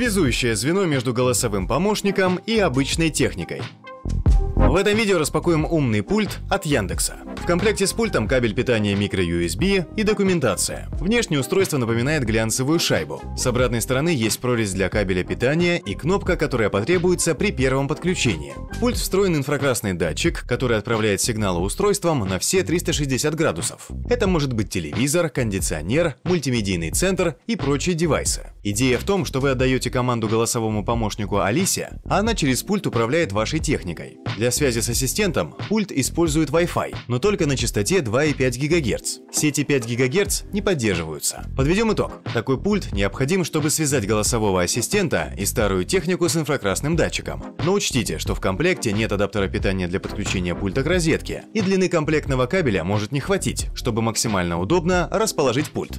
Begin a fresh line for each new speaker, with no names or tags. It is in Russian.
связующее звено между голосовым помощником и обычной техникой. В этом видео распакуем умный пульт от Яндекса. В комплекте с пультом кабель питания micro-USB и документация. Внешнее устройство напоминает глянцевую шайбу. С обратной стороны есть прорезь для кабеля питания и кнопка, которая потребуется при первом подключении. В пульт встроен инфракрасный датчик, который отправляет сигналы устройствам на все 360 градусов. Это может быть телевизор, кондиционер, мультимедийный центр и прочие девайсы. Идея в том, что вы отдаете команду голосовому помощнику Алисе, а она через пульт управляет вашей техникой. Для связи с ассистентом пульт использует Wi-Fi, но только на частоте 2,5 ГГц. Сети 5 ГГц не поддерживаются. Подведем итог. Такой пульт необходим, чтобы связать голосового ассистента и старую технику с инфракрасным датчиком. Но учтите, что в комплекте нет адаптера питания для подключения пульта к розетке, и длины комплектного кабеля может не хватить, чтобы максимально удобно расположить пульт.